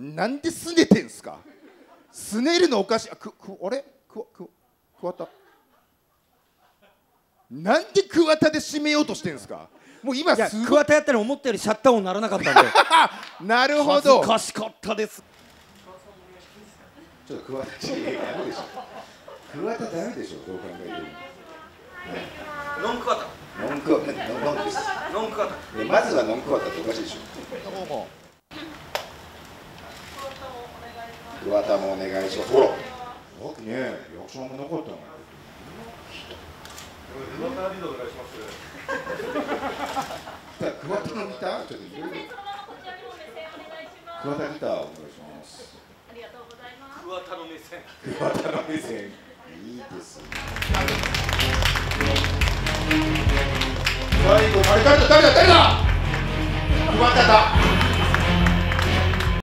なんですねてんすか？すねるのおかしい。あくくあれ？くく桑田。なんで桑田で締めようとしてんすか？もう今すごい。桑田やったら思ったよりシャッター音鳴らなかったんで。なるほ恥どずかしかったです。ちょっと桑田ちダメでしょ。桑田ダメでしょどう考えてもノンクワタノンノンですノン桑田。でまずはノンクワタっておかしいでしょ桑田もお願いします。ほら。さっきね役者もなかったの桑田リード。お願いします。桑田のギターちょっといろいろ。桑田ギターお願いしますありがとうございます。桑田の目線桑田の目線いいですね最後誰だ誰だ誰だ